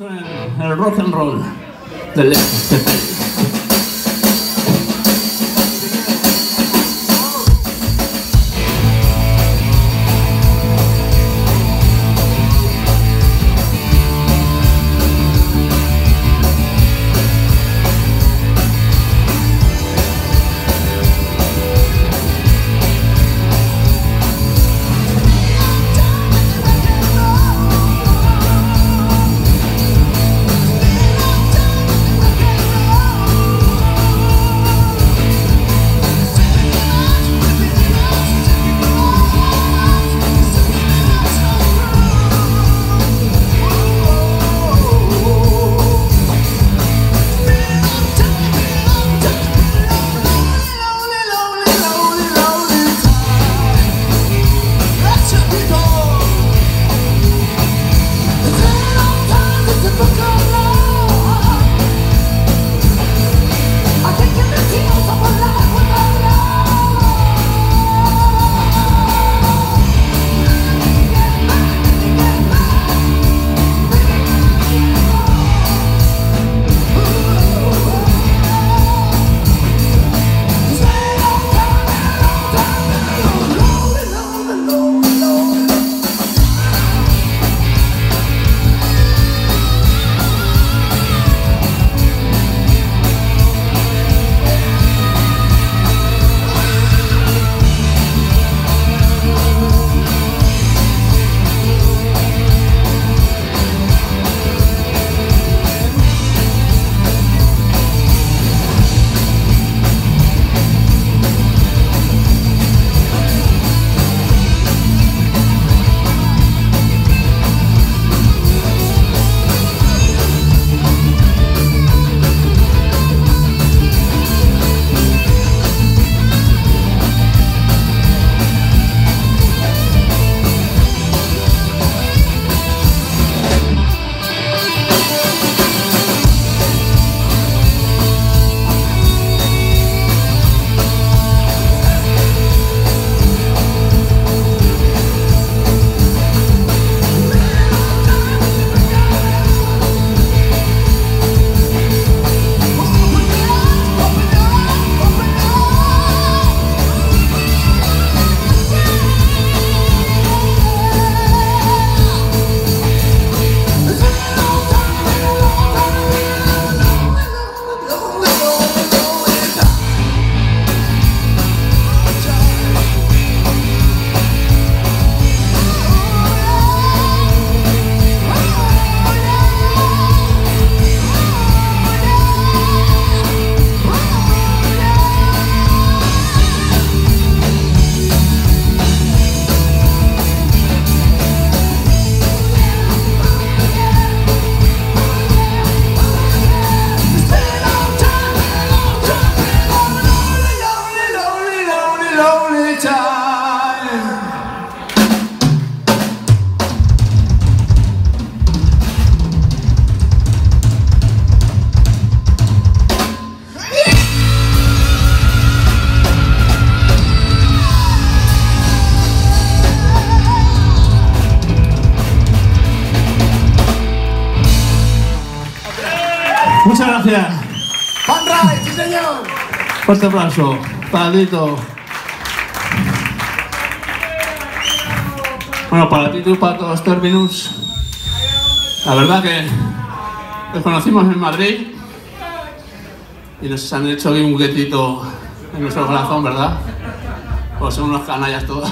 El rock and roll del Muchas gracias. Ray, sí señor. Fuerte aplauso. Padrito. Bueno, para ti y para todos Terminus, la verdad que nos conocimos en Madrid y nos han hecho un guetito en nuestro corazón, ¿verdad? Pues son unos canallas todos.